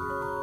you.